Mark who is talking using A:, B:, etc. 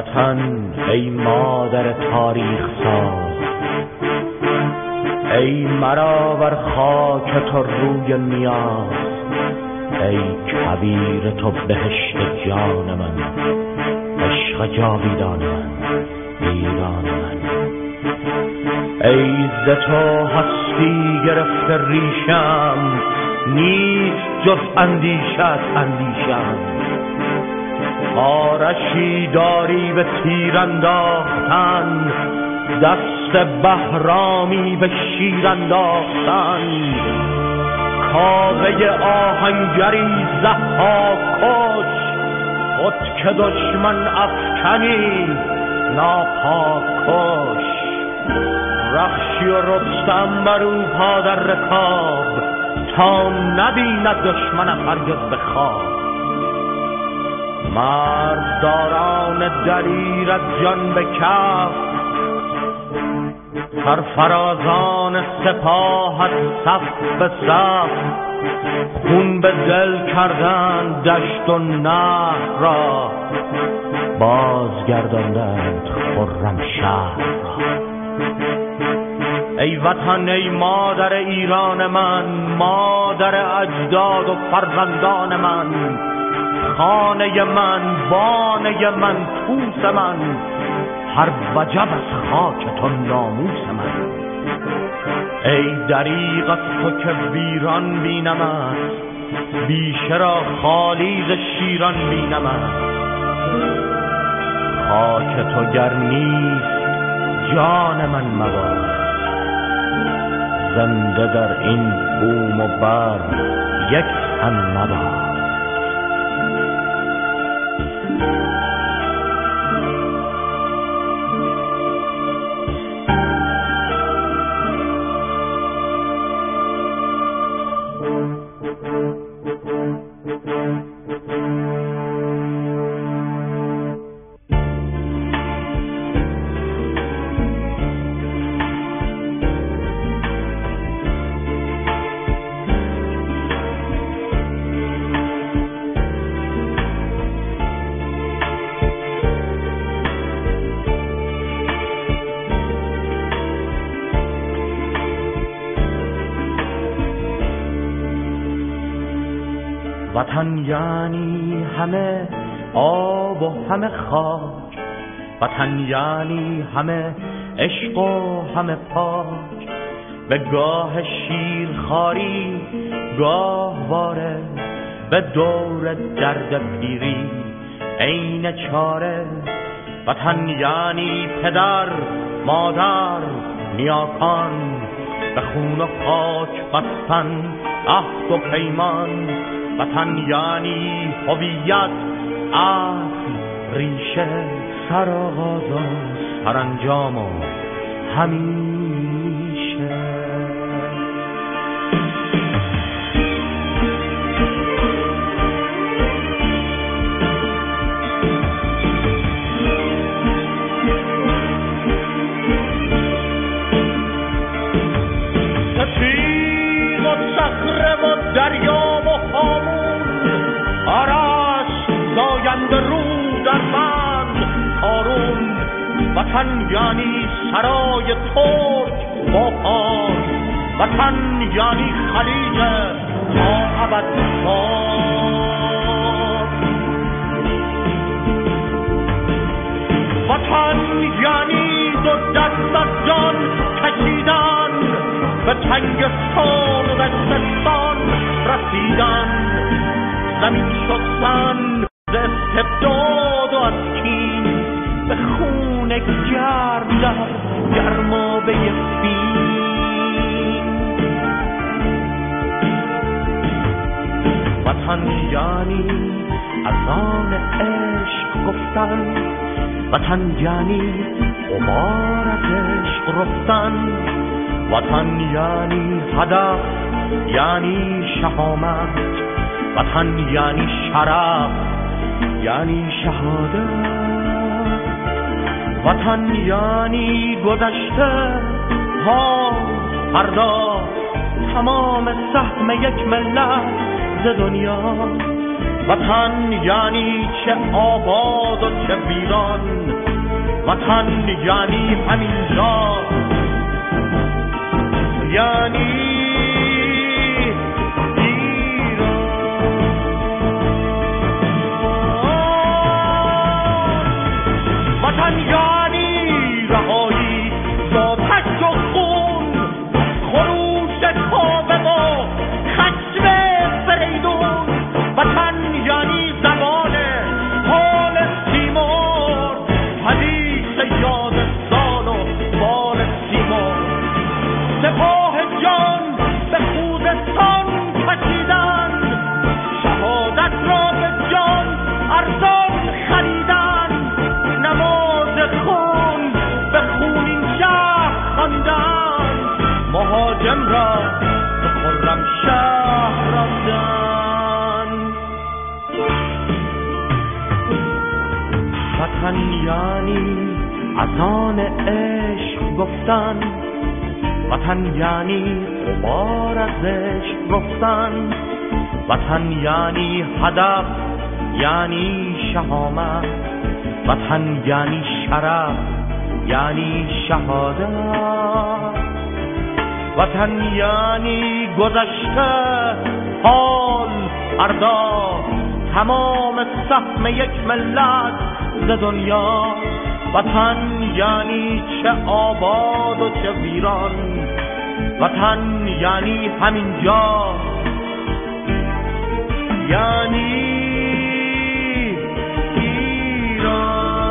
A: وطن ای مادر تاریخ ساز. ای مرا بر خاک تو روی نیاز. ای کبیر تو بهشت جان من. عشق جاویدان من ایران من. ای ز تو هستی گرفته ریشم نیست جز اندیشت اندیشم. آرشی داری به تیر انداختن دست بهرامی به شیر انداختن. کاوه آهنگری زها کش خود که دشمن افکنی ناپاک کش. رخشی و رستم برو پا در رکاب تا نبیند دشمن هرگز به خواب. مرداران دلیر از جان به کف سرفرازان سپاهت صف به صف خون به دل کردن دشت و نهر را بازگرداندند خرم شهر را. ای وطن ای مادر ایران من مادر اجداد و فرزندان من خانه من بانه من توس من. هر وجب از خاک تو ناموس من. ای دریغ از تو که ویران بینمت بیشه را خالی شیران بینمت خاک تو گر نیست جان من مباد. زنده در این بوم و بر یک تن مباد. Thank you. وطن یعنی همه آب و همه خاک. وطن یعنی همه عشق و همه پاک. به گاه شیر خاری گاه واره. به دور درد پیری عین چاره. وطن یعنی پدر مادر نیاکان. به خون و خاک بستن عهد و پیمان. وطن یعنی هویت اصل ریشه سرآغاز و سرانجام و همیشه زاینده رو در بند کارون وطن یعنی سرای ترک با پان وطن یعنی خلیج تا ابد وطن یعنی دو دست از جان کشیدن به تنگستان و دستستان وطن یعنی آن عشق گفتن وطن یعنی عمار از عشق رفتن وطن یعنی هدف یعنی شهامت وطن یعنی شرف یعنی شهادت. وطن یعنی گذشته ها فردا تمام سهم یک ملت. ز دنیا. وطن یعنی چه آباد و چه ویران. وطن یعنی همینجا یعنی وطن یعنی وطن یعنی از آن عشق گفتن. وطن یعنی غبار از عشق گفتن. وطن یعنی هدف یعنی شهامت. وطن یعنی شرف یعنی شهادت. وطن یعنی گذشته حال فردا تمام سهم یک ملت ز دنیا. وطن یعنی چه آباد و چه ویران؟ وطن یعنی همینجا. یعنی ایران.